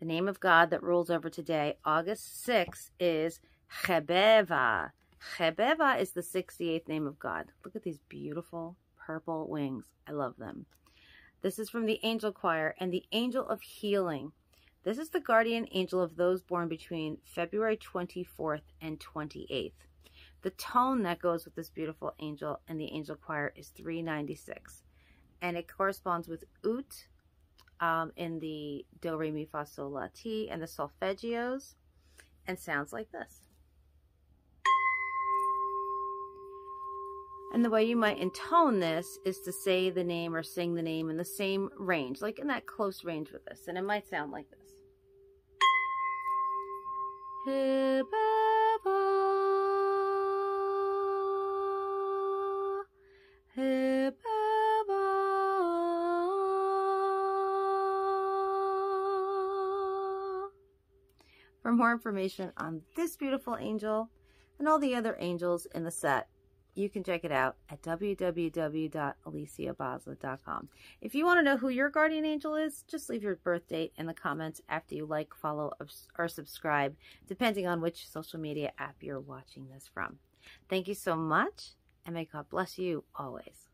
The name of God that rules over today, August 6th, is Chabuhiah. Chabuhiah is the 68th name of God. Look at these beautiful purple wings. I love them. This is from the angel choir and the angel of healing. This is the guardian angel of those born between February 24th and 28th. The tone that goes with this beautiful angel and the angel choir is 396. And it corresponds with Ut um, in the Do, Re, Mi, Fa, Sol, La, Ti and the solfeggios and sounds like this. And the way you might intone this is to say the name or sing the name in the same range, like in that close range with this. And it might sound like this. For more information on this beautiful angel and all the other angels in the set, you can check it out at www.aliciabozza.com. If you want to know who your guardian angel is, just leave your birth date in the comments after you like, follow, or subscribe, depending on which social media app you're watching this from. Thank you so much, and may God bless you always.